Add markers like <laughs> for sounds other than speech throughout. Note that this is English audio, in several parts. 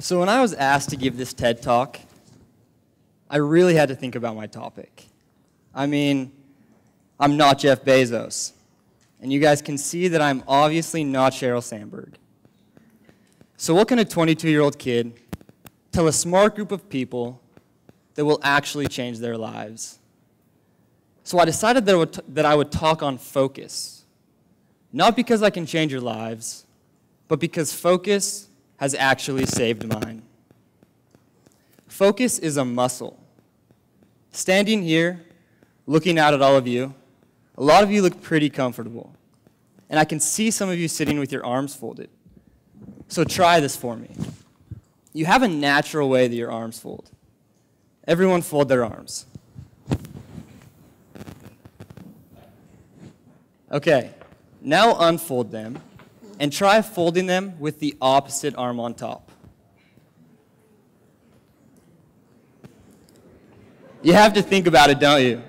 So, when I was asked to give this TED talk, I really had to think about my topic. I mean, I'm not Jeff Bezos. And you guys can see that I'm obviously not Sheryl Sandberg. So, what can a 22 year old kid tell a smart group of people that will actually change their lives? So, I decided that I would, that I would talk on focus. Not because I can change your lives, but because focus has actually saved mine. Focus is a muscle. Standing here, looking out at all of you, a lot of you look pretty comfortable. And I can see some of you sitting with your arms folded. So try this for me. You have a natural way that your arms fold. Everyone fold their arms. Okay, now unfold them and try folding them with the opposite arm on top. You have to think about it, don't you?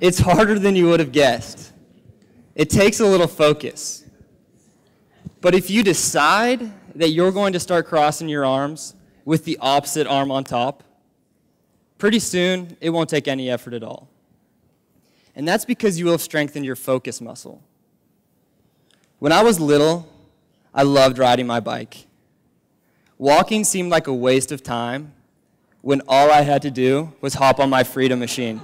It's harder than you would have guessed. It takes a little focus. But if you decide that you're going to start crossing your arms with the opposite arm on top, pretty soon it won't take any effort at all. And that's because you will have strengthened your focus muscle. When I was little, I loved riding my bike. Walking seemed like a waste of time when all I had to do was hop on my freedom machine.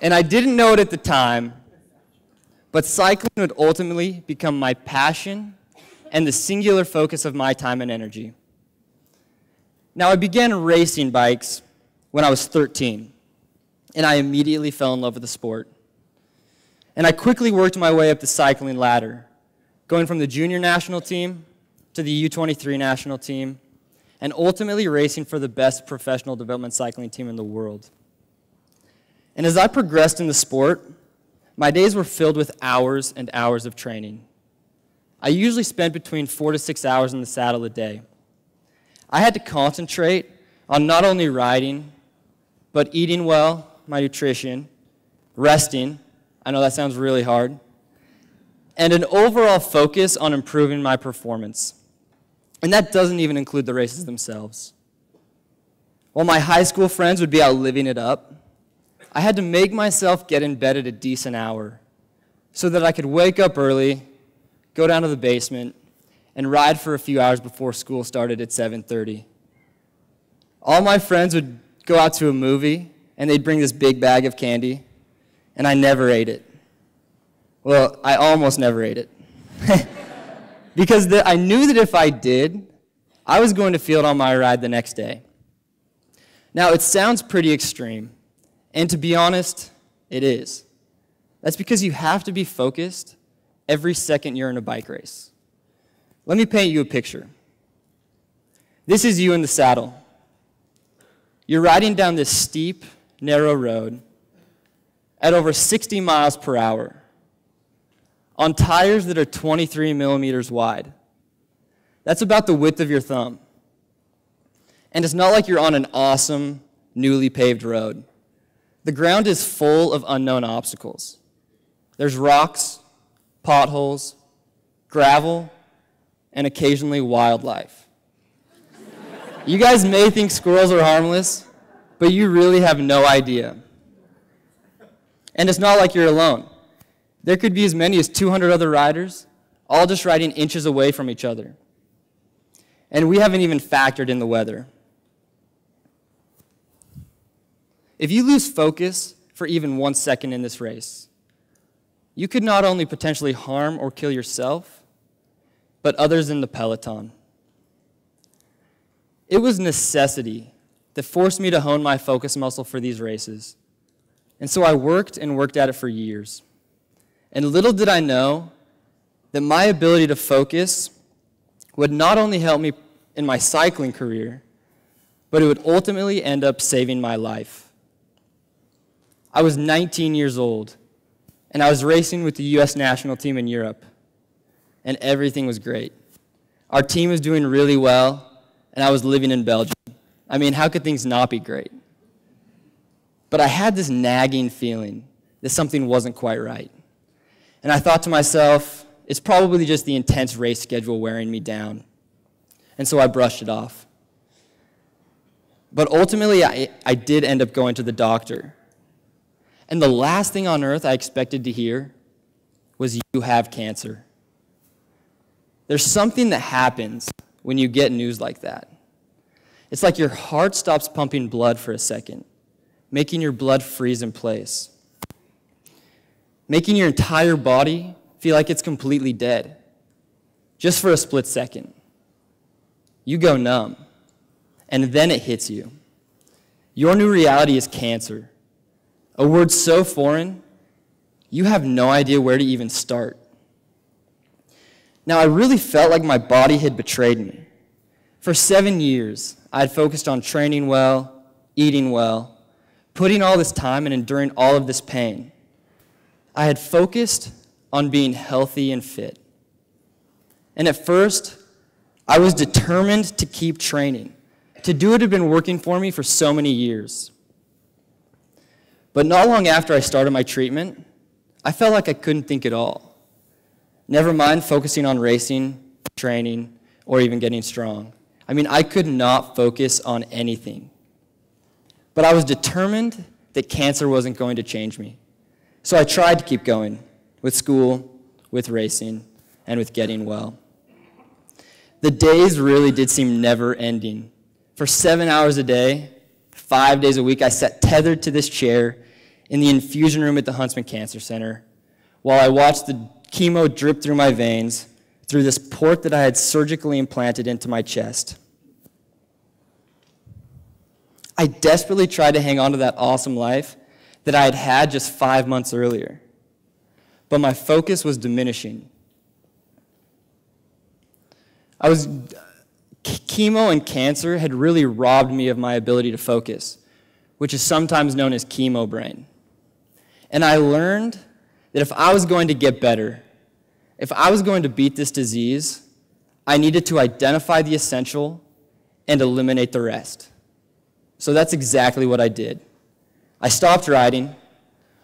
and I didn't know it at the time, but cycling would ultimately become my passion and the singular focus of my time and energy. Now, I began racing bikes when I was 13, and I immediately fell in love with the sport. And I quickly worked my way up the cycling ladder, going from the junior national team to the U23 national team, and ultimately racing for the best professional development cycling team in the world. And as I progressed in the sport, my days were filled with hours and hours of training. I usually spent between four to six hours in the saddle a day. I had to concentrate on not only riding, but eating well, my nutrition, resting, I know that sounds really hard. And an overall focus on improving my performance. And that doesn't even include the races themselves. While my high school friends would be out living it up, I had to make myself get in bed at a decent hour so that I could wake up early, go down to the basement, and ride for a few hours before school started at 7:30. All my friends would go out to a movie and they'd bring this big bag of candy and I never ate it. Well, I almost never ate it. <laughs> because the, I knew that if I did, I was going to feel it on my ride the next day. Now, it sounds pretty extreme, and to be honest, it is. That's because you have to be focused every second you're in a bike race. Let me paint you a picture. This is you in the saddle. You're riding down this steep, narrow road at over 60 miles per hour on tires that are 23 millimeters wide. That's about the width of your thumb. And it's not like you're on an awesome, newly paved road. The ground is full of unknown obstacles. There's rocks, potholes, gravel, and occasionally wildlife. you guys may think squirrels are harmless, but you really have no idea. And it's not like you're alone. There could be as many as 200 other riders, all just riding inches away from each other. And we haven't even factored in the weather. If you lose focus for even one second in this race, you could not only potentially harm or kill yourself, but others in the peloton. It was necessity that forced me to hone my focus muscle for these races. And so I worked and worked at it for years. And little did I know that my ability to focus would not only help me in my cycling career, but it would ultimately end up saving my life. I was 19 years old, and I was racing with the U.S. national team in Europe, and everything was great. Our team was doing really well, and I was living in Belgium. I mean, how could things not be great? But I had this nagging feeling that something wasn't quite right. And I thought to myself, it's probably just the intense race schedule wearing me down. and so I brushed it off. But ultimately, I, I did end up going to the doctor. And the last thing on earth I expected to hear was, You have cancer. There's something that happens when you get news like that. It's like your heart stops pumping blood for a second, making your blood freeze in place, making your entire body feel like it's completely dead, just for a split second. You go numb, and then it hits you. Your new reality is cancer, a word so foreign, you have no idea where to even start. Now, I really felt like my body had betrayed me. For seven years, I had focused on training well, eating well, putting all this time and enduring all of this pain. I had focused on being healthy and fit. And at first, I was determined to keep training, to do what had been working for me for so many years. But not long after I started my treatment, I felt like I couldn't think at all. Never mind focusing on racing, training, or even getting strong. I mean, I could not focus on anything. But I was determined that cancer wasn't going to change me. So I tried to keep going with school, with racing, and with getting well. The days really did seem never ending. For seven hours a day, five days a week, I sat tethered to this chair in the infusion room at the Huntsman Cancer Center while I watched the chemo drip through my veins through this port that I had surgically implanted into my chest. I desperately tried to hang on to that awesome life that I had had just five months earlier. But my focus was diminishing. I was, chemo and cancer had really robbed me of my ability to focus, which is sometimes known as chemo brain. And I learned that if I was going to get better, if I was going to beat this disease, I needed to identify the essential and eliminate the rest. So that's exactly what I did. I stopped riding.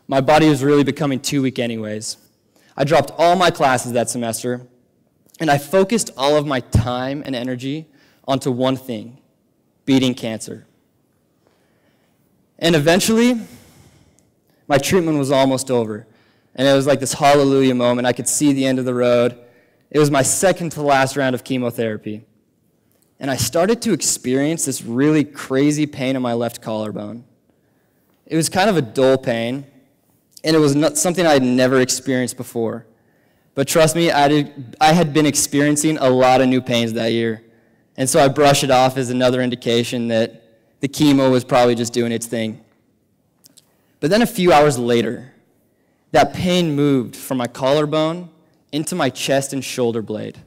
My body was really becoming too weak, anyways. I dropped all my classes that semester, and I focused all of my time and energy onto one thing beating cancer. And eventually, my treatment was almost over. And it was like this hallelujah moment. I could see the end of the road. It was my second to last round of chemotherapy and I started to experience this really crazy pain in my left collarbone. It was kind of a dull pain, and it was not something I had never experienced before. But trust me, I, did, I had been experiencing a lot of new pains that year. And so I brushed it off as another indication that the chemo was probably just doing its thing. But then a few hours later, that pain moved from my collarbone into my chest and shoulder blade.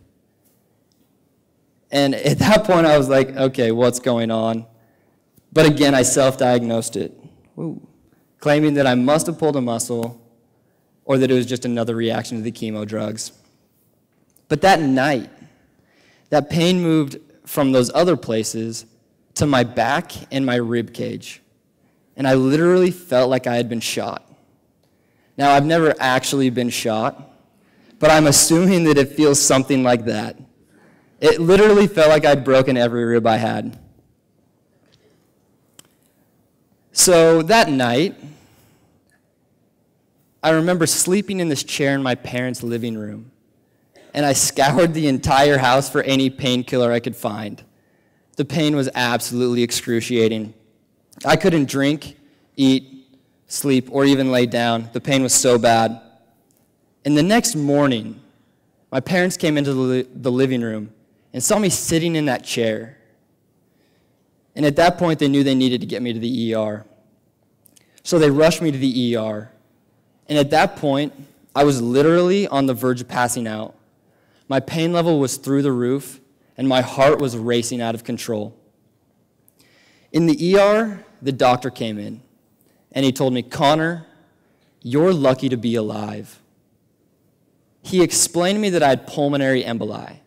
And at that point, I was like, okay, what's going on? But again, I self diagnosed it, Ooh. claiming that I must have pulled a muscle or that it was just another reaction to the chemo drugs. But that night, that pain moved from those other places to my back and my rib cage. And I literally felt like I had been shot. Now, I've never actually been shot, but I'm assuming that it feels something like that. It literally felt like I'd broken every rib I had. So that night, I remember sleeping in this chair in my parents' living room, and I scoured the entire house for any painkiller I could find. The pain was absolutely excruciating. I couldn't drink, eat, sleep, or even lay down. The pain was so bad. And the next morning, my parents came into the, the living room and saw me sitting in that chair. And at that point, they knew they needed to get me to the ER. So they rushed me to the ER. And at that point, I was literally on the verge of passing out. My pain level was through the roof, and my heart was racing out of control. In the ER, the doctor came in, and he told me, Connor, you're lucky to be alive. He explained to me that I had pulmonary emboli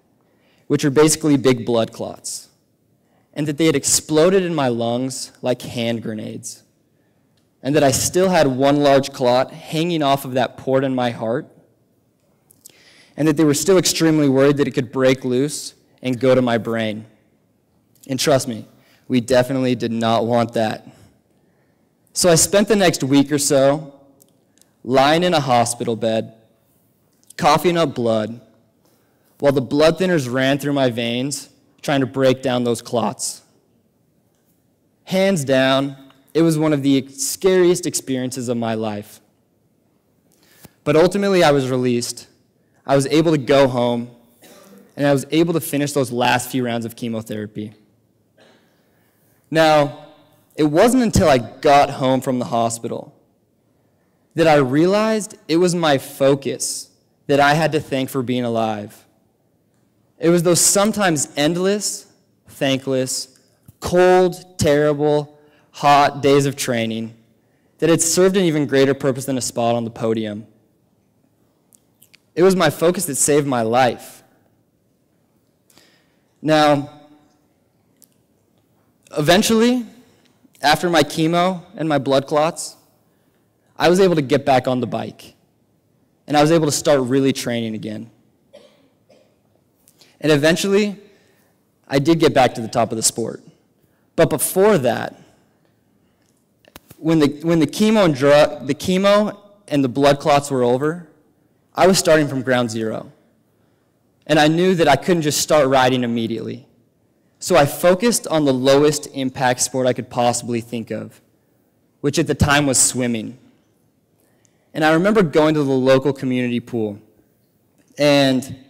which are basically big blood clots, and that they had exploded in my lungs like hand grenades, and that I still had one large clot hanging off of that port in my heart, and that they were still extremely worried that it could break loose and go to my brain. And trust me, we definitely did not want that. So I spent the next week or so lying in a hospital bed, coughing up blood, while the blood thinners ran through my veins, trying to break down those clots. Hands down, it was one of the scariest experiences of my life. But ultimately, I was released. I was able to go home, and I was able to finish those last few rounds of chemotherapy. Now, it wasn't until I got home from the hospital that I realized it was my focus that I had to thank for being alive. It was those sometimes endless, thankless, cold, terrible, hot days of training that had served an even greater purpose than a spot on the podium. It was my focus that saved my life. Now, eventually, after my chemo and my blood clots, I was able to get back on the bike. And I was able to start really training again. And eventually, I did get back to the top of the sport. But before that, when the, when the chemo and drug, the chemo and the blood clots were over, I was starting from ground zero. And I knew that I couldn't just start riding immediately. So I focused on the lowest impact sport I could possibly think of, which at the time was swimming. And I remember going to the local community pool. And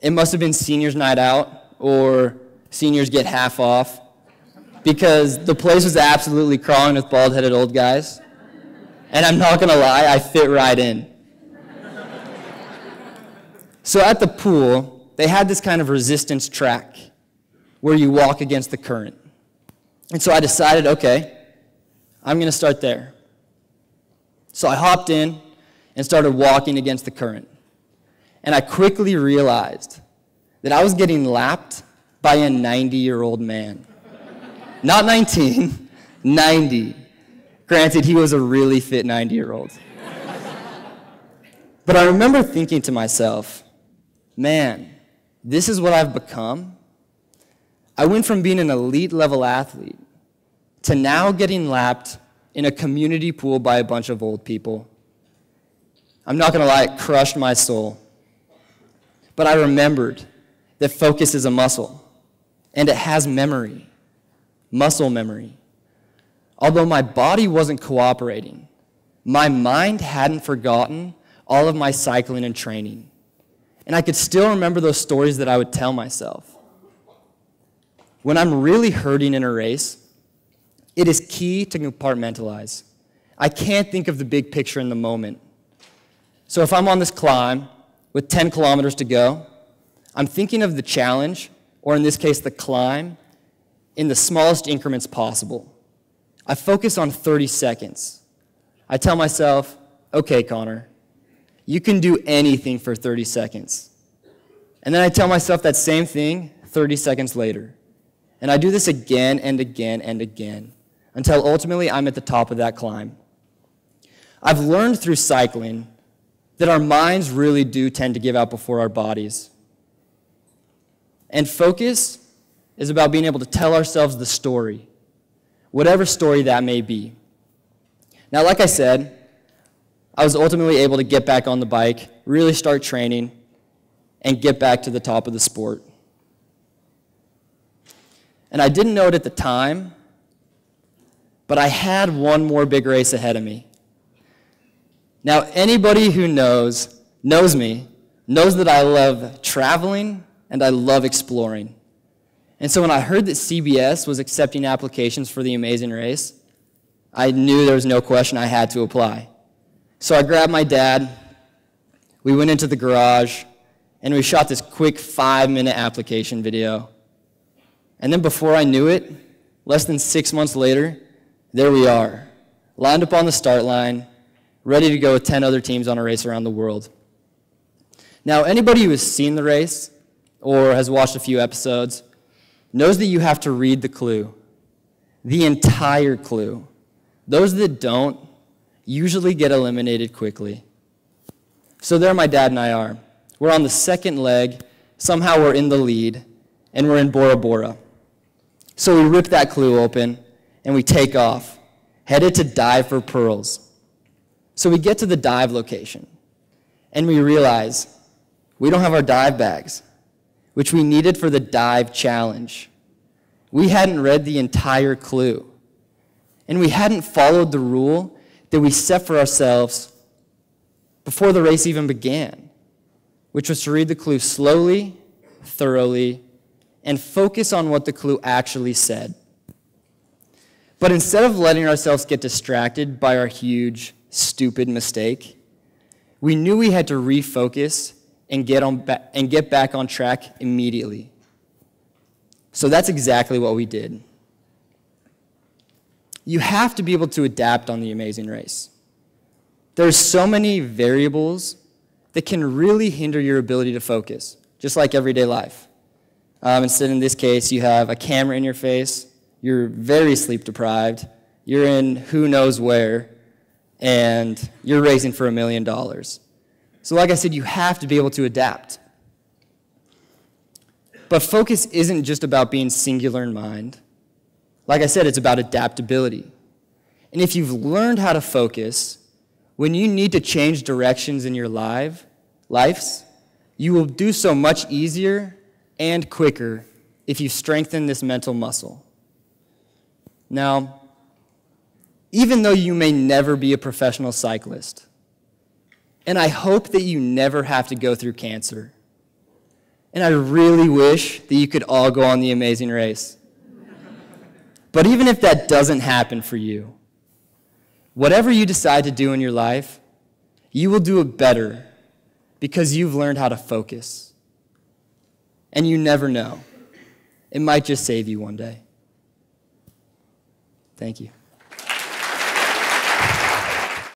it must have been seniors' night out or seniors get half off because the place was absolutely crawling with bald headed old guys. And I'm not going to lie, I fit right in. So at the pool, they had this kind of resistance track where you walk against the current. And so I decided, okay, I'm going to start there. So I hopped in and started walking against the current. And I quickly realized that I was getting lapped by a 90 year old man. Not 19, 90. Granted, he was a really fit 90 year old. But I remember thinking to myself, man, this is what I've become I went from being an elite level athlete to now getting lapped in a community pool by a bunch of old people. I'm not going to lie, it crushed my soul. But I remembered that focus is a muscle, and it has memory, muscle memory. Although my body wasn't cooperating, my mind hadn't forgotten all of my cycling and training. And I could still remember those stories that I would tell myself. When I'm really hurting in a race, it is key to compartmentalize. I can't think of the big picture in the moment. So if I'm on this climb with 10 kilometers to go, I'm thinking of the challenge, or in this case, the climb, in the smallest increments possible. I focus on 30 seconds. I tell myself, okay, Connor, you can do anything for 30 seconds. And then I tell myself that same thing 30 seconds later. And I do this again and again and again until ultimately I'm at the top of that climb. I've learned through cycling that our minds really do tend to give out before our bodies. And focus is about being able to tell ourselves the story, whatever story that may be. Now, like I said, I was ultimately able to get back on the bike, really start training, and get back to the top of the sport. And I didn't know it at the time, but I had one more big race ahead of me. Now, anybody who knows, knows me, knows that I love traveling and I love exploring. And so when I heard that CBS was accepting applications for the Amazing Race, I knew there was no question I had to apply. So I grabbed my dad, we went into the garage, and we shot this quick five minute application video. And then before I knew it, less than six months later, there we are, lined up on the start line, ready to go with 10 other teams on a race around the world. Now, anybody who has seen the race or has watched a few episodes knows that you have to read the clue, the entire clue. Those that don't usually get eliminated quickly. So there my dad and I are. We're on the second leg. Somehow we're in the lead, and we're in Bora Bora. So we rip that clue open and we take off, headed to dive for pearls. So we get to the dive location and we realize we don't have our dive bags, which we needed for the dive challenge. We hadn't read the entire clue, and we hadn't followed the rule that we set for ourselves before the race even began, which was to read the clue slowly, thoroughly, and focus on what the clue actually said. But instead of letting ourselves get distracted by our huge, stupid mistake, we knew we had to refocus and get, on ba- and get back on track immediately. So that's exactly what we did. You have to be able to adapt on the amazing race. There's so many variables that can really hinder your ability to focus, just like everyday life. Um, instead, in this case, you have a camera in your face, you're very sleep deprived, you're in who knows where, and you're raising for a million dollars. So, like I said, you have to be able to adapt. But focus isn't just about being singular in mind. Like I said, it's about adaptability. And if you've learned how to focus, when you need to change directions in your life, lives, you will do so much easier and quicker if you strengthen this mental muscle. Now, even though you may never be a professional cyclist, and I hope that you never have to go through cancer, and I really wish that you could all go on the amazing race. But even if that doesn't happen for you, whatever you decide to do in your life, you will do it better because you've learned how to focus. And you never know. It might just save you one day. Thank you.